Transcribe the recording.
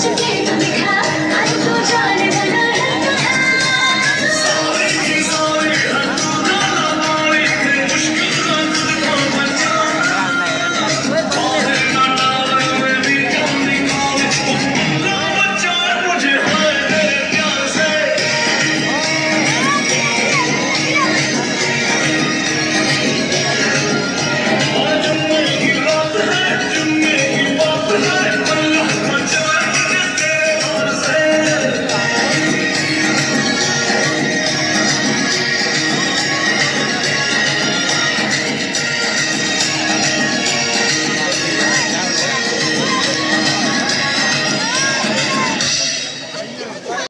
today.